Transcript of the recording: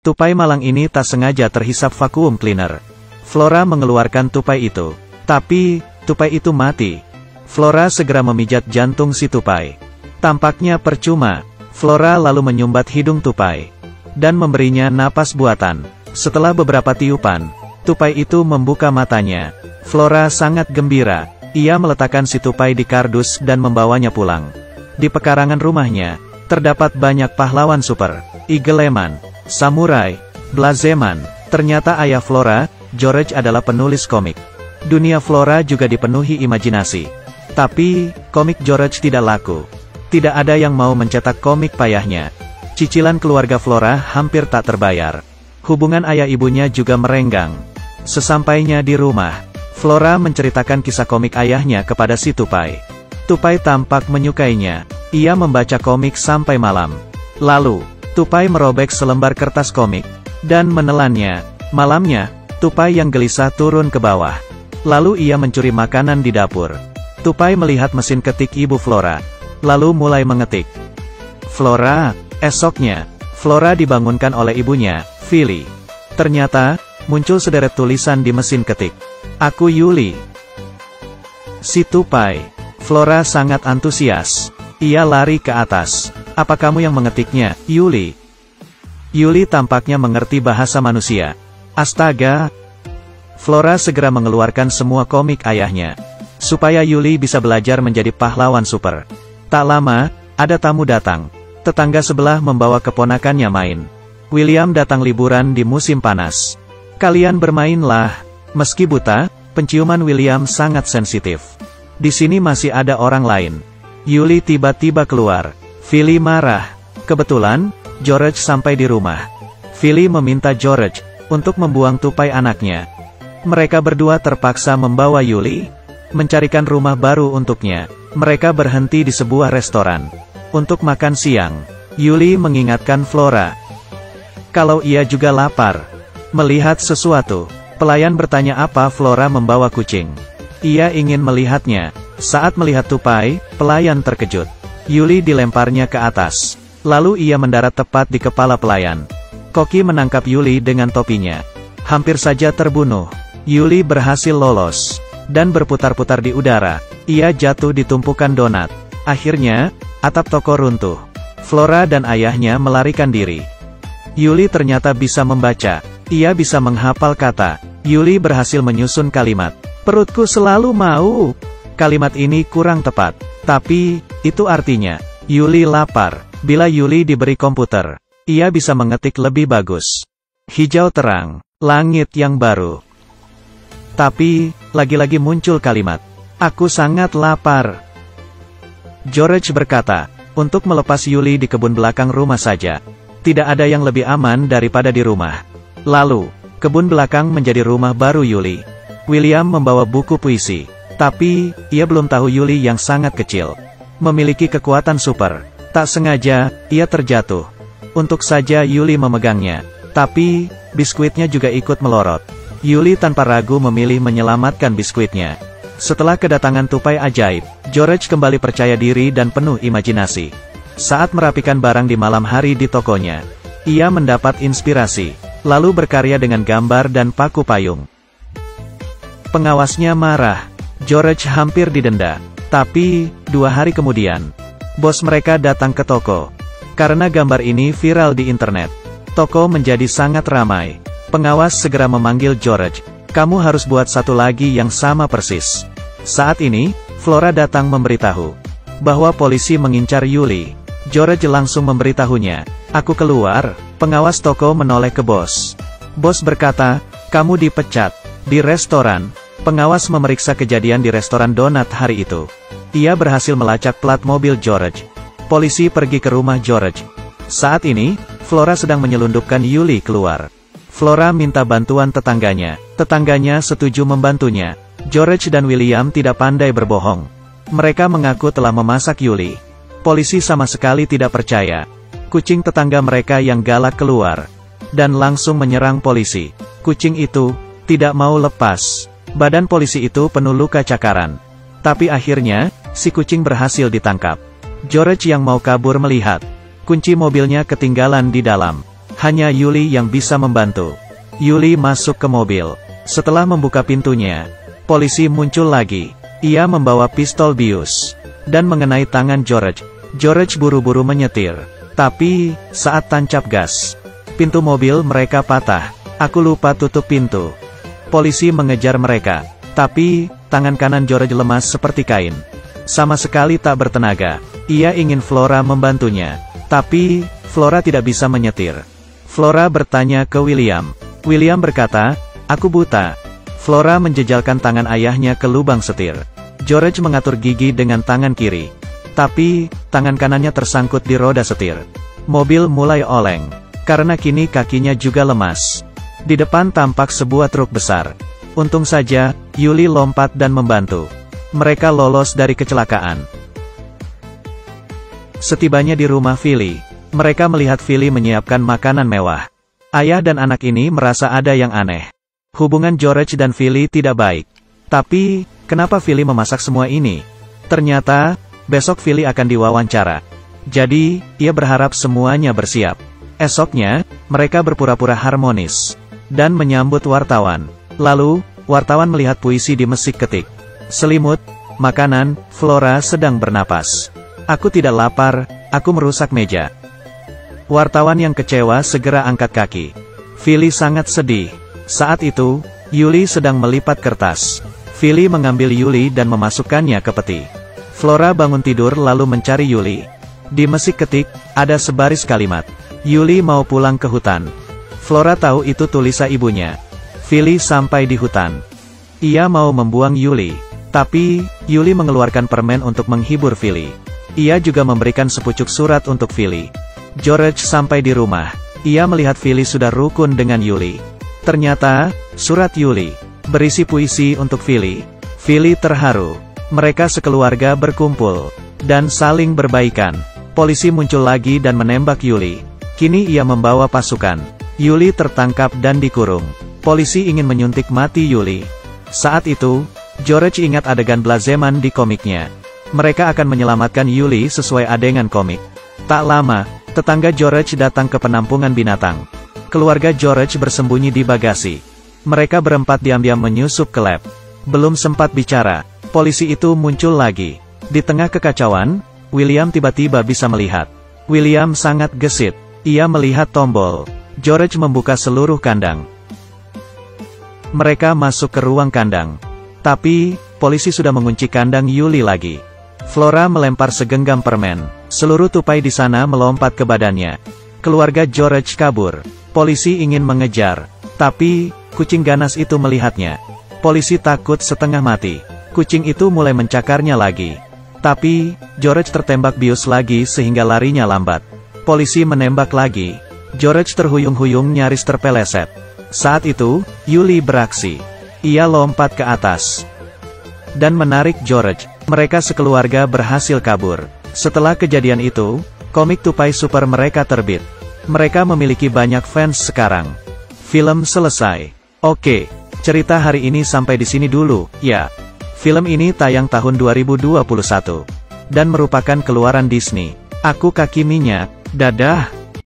Tupai malang ini tak sengaja terhisap vacuum cleaner. Flora mengeluarkan tupai itu. Tapi, tupai itu mati. Flora segera memijat jantung si tupai. Tampaknya percuma. Flora lalu menyumbat hidung tupai. Dan memberinya napas buatan. Setelah beberapa tiupan, tupai itu membuka matanya. Flora sangat gembira. Ia meletakkan si tupai di kardus dan membawanya pulang. Di pekarangan rumahnya, terdapat banyak pahlawan super. Igeleman, Samurai, Blazeman. Ternyata ayah Flora, George adalah penulis komik. Dunia Flora juga dipenuhi imajinasi. Tapi, komik George tidak laku. Tidak ada yang mau mencetak komik payahnya. Cicilan keluarga Flora hampir tak terbayar. Hubungan ayah ibunya juga merenggang. Sesampainya di rumah, Flora menceritakan kisah komik ayahnya kepada si Tupai. Tupai tampak menyukainya. Ia membaca komik sampai malam. Lalu, Tupai merobek selembar kertas komik, dan menelannya. Malamnya, Tupai yang gelisah turun ke bawah. Lalu ia mencuri makanan di dapur. Tupai melihat mesin ketik ibu Flora. Lalu mulai mengetik. Flora, esoknya, Flora dibangunkan oleh ibunya, Philly. Ternyata, muncul sederet tulisan di mesin ketik. Aku Yuli. Si Tupai. Flora sangat antusias. Ia lari ke atas. Apa kamu yang mengetiknya, Yuli? Yuli tampaknya mengerti bahasa manusia. Astaga! Flora segera mengeluarkan semua komik ayahnya. Supaya Yuli bisa belajar menjadi pahlawan super. Tak lama, ada tamu datang. Tetangga sebelah membawa keponakannya main. William datang liburan di musim panas. Kalian bermainlah. Meski buta, penciuman William sangat sensitif. Di sini masih ada orang lain. Yuli tiba-tiba keluar. Philly marah. Kebetulan, George sampai di rumah. Philly meminta George untuk membuang tupai anaknya. Mereka berdua terpaksa membawa Yuli mencarikan rumah baru untuknya. Mereka berhenti di sebuah restoran. Untuk makan siang, Yuli mengingatkan Flora. Kalau ia juga lapar. Melihat sesuatu, pelayan bertanya apa Flora membawa kucing. Ia ingin melihatnya. Saat melihat tupai, pelayan terkejut. Yuli dilemparnya ke atas. Lalu ia mendarat tepat di kepala pelayan. Koki menangkap Yuli dengan topinya. Hampir saja terbunuh. Yuli berhasil lolos dan berputar-putar di udara. Ia jatuh di tumpukan donat. Akhirnya, atap toko runtuh. Flora dan ayahnya melarikan diri. Yuli ternyata bisa membaca. Ia bisa menghafal kata. Yuli berhasil menyusun kalimat. Perutku selalu mau. Kalimat ini kurang tepat. Tapi, itu artinya, Yuli lapar. Bila Yuli diberi komputer, ia bisa mengetik lebih bagus. Hijau terang, langit yang baru. Tapi, lagi-lagi muncul kalimat, Aku sangat lapar. George berkata, untuk melepas Yuli di kebun belakang rumah saja. Tidak ada yang lebih aman daripada di rumah. Lalu, kebun belakang menjadi rumah baru Yuli. William membawa buku puisi. Tapi, ia belum tahu Yuli yang sangat kecil. Memiliki kekuatan super. Tak sengaja, ia terjatuh. Untuk saja Yuli memegangnya. Tapi, biskuitnya juga ikut melorot. Yuli tanpa ragu memilih menyelamatkan biskuitnya. Setelah kedatangan tupai ajaib, George kembali percaya diri dan penuh imajinasi. Saat merapikan barang di malam hari di tokonya, ia mendapat inspirasi, lalu berkarya dengan gambar dan paku payung. Pengawasnya marah. George hampir didenda. Tapi, dua hari kemudian, bos mereka datang ke toko. Karena gambar ini viral di internet, toko menjadi sangat ramai. Pengawas segera memanggil George. Kamu harus buat satu lagi yang sama persis. Saat ini, Flora datang memberitahu bahwa polisi mengincar Yuli. George langsung memberitahunya. Aku keluar, pengawas toko menoleh ke bos. Bos berkata, kamu dipecat. Di restoran, pengawas memeriksa kejadian di restoran donat hari itu. Ia berhasil melacak plat mobil George. Polisi pergi ke rumah George. Saat ini, Flora sedang menyelundupkan Yuli keluar. Flora minta bantuan tetangganya. Tetangganya setuju membantunya. George dan William tidak pandai berbohong. Mereka mengaku telah memasak Yuli. Polisi sama sekali tidak percaya. Kucing tetangga mereka yang galak keluar. Dan langsung menyerang polisi. Kucing itu, tidak mau lepas. Badan polisi itu penuh luka cakaran. Tapi akhirnya, si kucing berhasil ditangkap. George yang mau kabur melihat. Kunci mobilnya ketinggalan di dalam. Hanya Yuli yang bisa membantu. Yuli masuk ke mobil. Setelah membuka pintunya, polisi muncul lagi. Ia membawa pistol bius. Dan mengenai tangan George. George buru-buru menyetir. Tapi, saat tancap gas, pintu mobil mereka patah. Aku lupa tutup pintu. Polisi mengejar mereka. Tapi, tangan kanan George lemas seperti kain. Sama sekali tak bertenaga. Ia ingin Flora membantunya. Tapi, Flora tidak bisa menyetir. Flora bertanya ke William. William berkata, aku buta. Flora menjejalkan tangan ayahnya ke lubang setir. George mengatur gigi dengan tangan kiri. Tapi, tangan kanannya tersangkut di roda setir. Mobil mulai oleng. Karena kini kakinya juga lemas. Di depan tampak sebuah truk besar. Untung saja, Yuli lompat dan membantu. Mereka lolos dari kecelakaan. Setibanya di rumah Philly, mereka melihat Philly menyiapkan makanan mewah. Ayah dan anak ini merasa ada yang aneh. Hubungan George dan Philly tidak baik. Tapi, kenapa Philly memasak semua ini? Ternyata, besok Philly akan diwawancara. Jadi, ia berharap semuanya bersiap. Esoknya, mereka berpura-pura harmonis. Dan menyambut wartawan. Lalu, wartawan melihat puisi di mesik ketik. Selimut, makanan, Flora sedang bernapas. Aku tidak lapar, aku merusak meja. Wartawan yang kecewa segera angkat kaki. Philly sangat sedih. Saat itu, Yuli sedang melipat kertas. Philly mengambil Yuli dan memasukkannya ke peti. Flora bangun tidur lalu mencari Yuli. Di mesik ketik, ada sebaris kalimat. Yuli mau pulang ke hutan. Flora tahu itu tulisan ibunya. Philly sampai di hutan. Ia mau membuang Yuli. Tapi, Yuli mengeluarkan permen untuk menghibur Philly. Ia juga memberikan sepucuk surat untuk Philly. George sampai di rumah. Ia melihat Philly sudah rukun dengan Yuli. Ternyata, surat Yuli, berisi puisi untuk Philly. Philly terharu. Mereka sekeluarga berkumpul, dan saling berbaikan. Polisi muncul lagi dan menembak Yuli. Kini ia membawa pasukan. Yuli tertangkap dan dikurung. Polisi ingin menyuntik mati Yuli. Saat itu, George ingat adegan Blazeman di komiknya. Mereka akan menyelamatkan Yuli sesuai adegan komik. Tak lama, Tetangga George datang ke penampungan binatang. Keluarga George bersembunyi di bagasi. Mereka berempat diam-diam menyusup ke lab. Belum sempat bicara, polisi itu muncul lagi. Di tengah kekacauan, William tiba-tiba bisa melihat. William sangat gesit. Ia melihat tombol. George membuka seluruh kandang. Mereka masuk ke ruang kandang. Tapi, polisi sudah mengunci kandang Yuli lagi. Flora melempar segenggam permen. Seluruh tupai di sana melompat ke badannya. Keluarga George kabur. Polisi ingin mengejar. Tapi, kucing ganas itu melihatnya. Polisi takut setengah mati. Kucing itu mulai mencakarnya lagi. Tapi, George tertembak bius lagi sehingga larinya lambat. Polisi menembak lagi. George terhuyung-huyung nyaris terpeleset. Saat itu, Yuli beraksi. Ia lompat ke atas. Dan menarik George. Mereka sekeluarga berhasil kabur. Setelah kejadian itu, komik tupai super mereka terbit. Mereka memiliki banyak fans sekarang. Film selesai. Oke, cerita hari ini sampai di sini dulu, ya. Film ini tayang tahun 2021. Dan merupakan keluaran Disney. Aku kaki minyak, dadah.